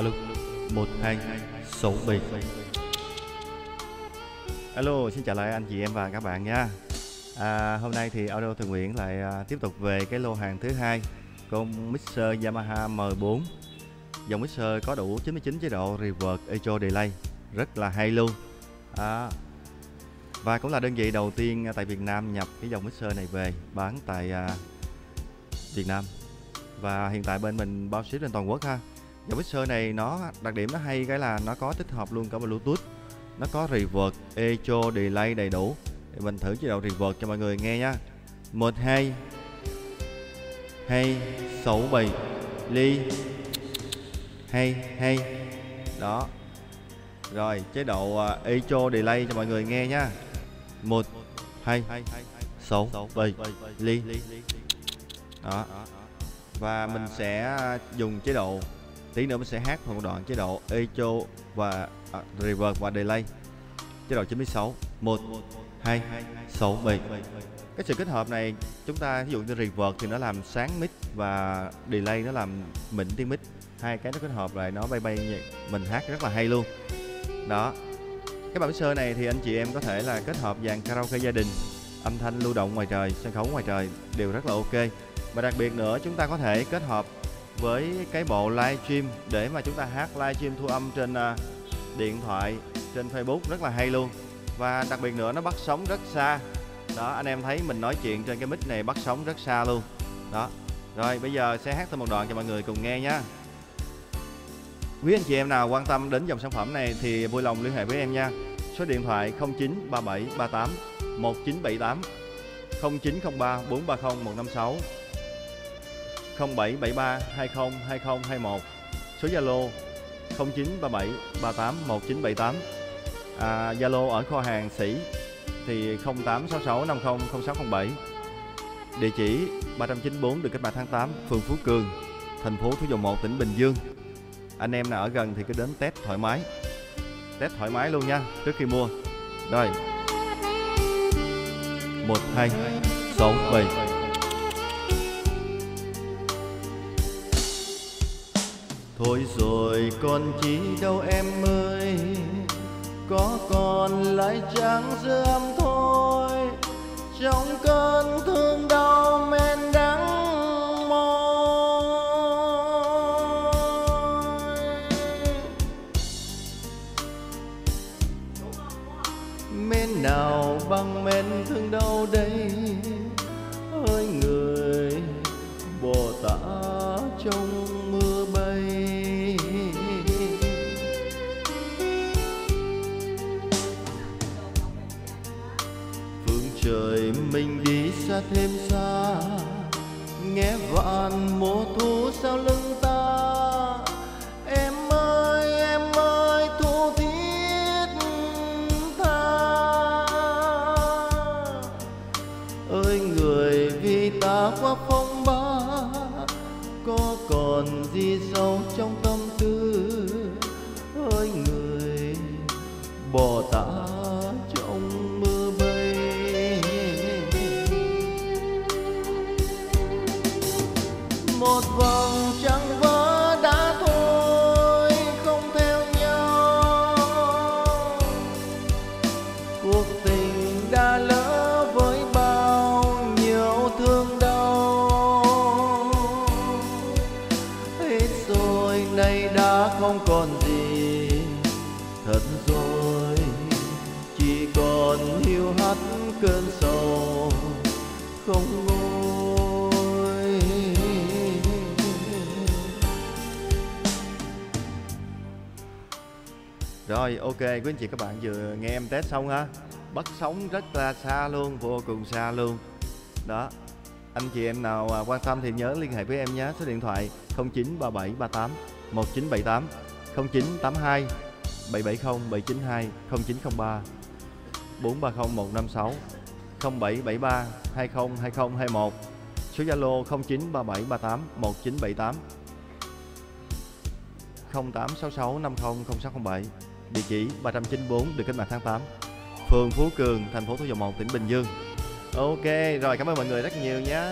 alo một hai sáu bảy. Alo xin chào lại anh chị em và các bạn nha. À, hôm nay thì audio thường nguyện lại à, tiếp tục về cái lô hàng thứ hai con mixer Yamaha M4 dòng mixer có đủ 99 chế độ reverb echo delay rất là hay luôn. À, và cũng là đơn vị đầu tiên tại Việt Nam nhập cái dòng mixer này về bán tại à, Việt Nam. Và hiện tại bên mình bao ship lên toàn quốc ha dòng mixer này nó đặc điểm nó hay cái là nó có tích hợp luôn cả bluetooth. Nó có reverb echo delay đầy đủ. Để mình thử chế độ reverb cho mọi người nghe nha. Một hai. Hay sáu bảy. Ly. Hay hay đó. Rồi chế độ uh, echo delay cho mọi người nghe nha. Một hai sáu bảy. Ly. Đó. Và mình sẽ à, dùng chế độ tí nữa mình sẽ hát một đoạn chế độ echo và à, reverb và delay. Chế độ 96 1 2 6 7 cái sự kết hợp này chúng ta ví dụ như reverb thì nó làm sáng mic và delay nó làm mịn tiếng mic. Hai cái nó kết hợp lại nó bay bay nhẹ- mình hát rất là hay luôn. Đó. Cái bản sơ này thì anh chị em có thể là kết hợp dàn karaoke gia đình âm thanh lưu động ngoài trời sân khấu ngoài trời đều rất là ok. Và đặc biệt nữa chúng ta có thể kết hợp với cái bộ live stream để mà chúng ta hát live stream thu âm trên à, điện thoại, trên Facebook rất là hay luôn. Và đặc biệt nữa, nó bắt sóng rất xa. Đó, anh em thấy mình nói chuyện trên cái mic này bắt sóng rất xa luôn. Đó. Rồi, bây giờ sẽ hát thêm một đoạn cho mọi người cùng nghe nhé quý anh chị em nào quan tâm đến dòng sản phẩm này thì vui lòng liên hệ với em nha. Số điện thoại 093738 1978 0903 430 156 0773 20 2021 số Zalo 0937 38 1978 à, Zalo ở kho hàng Sĩ thì 0866 50 0607 địa chỉ 394 đường cách mạng tháng 8 phường Phú Cường thành phố Thủ Dầu Một tỉnh Bình Dương. Anh em nào ở gần thì cứ đến test thoải mái. Test thoải mái luôn nha trước khi mua. Rồi. Một hai sáu bảy. Thôi rồi còn chi đâu em ơi. Có còn lại chẳng dư thôi. Trong cơn thương đau men đắng môi. Men nào bằng men thương đau đây? Ơi người bồ tát trong mình đi xa thêm xa. Nghe vạn mùa thu sau lưng ta. Em ơi em ơi thu thiết tha ơi, người vì ta quá phong ba. Có còn gì sâu trong tâm tư? Ơi, người bỏ ta. Một vòng trăng vỡ đã thôi, không theo nhau. Cuộc tình đã lỡ với bao nhiêu thương đau. Hết rồi, nay đã không còn gì. Thật rồi, chỉ còn hiu hắt cơn sầu. Không ngủ. Rồi ok quý anh chị các bạn vừa nghe em test xong ha. Bắt sóng rất là xa luôn, vô cùng xa luôn. Đó Anh chị em nào à, quan tâm thì nhớ liên hệ với em nhé. Số điện thoại 093738 1978 0982 770 792 0903 430 156 0773 20 2021 Số Zalo 093738 1978 0866 50 0607 Địa chỉ 394 đường Cách mạng tháng 8 Phường Phú Cường, thành phố Thủ Dầu Một, tỉnh Bình Dương. Ok, rồi cảm ơn mọi người rất nhiều nhé.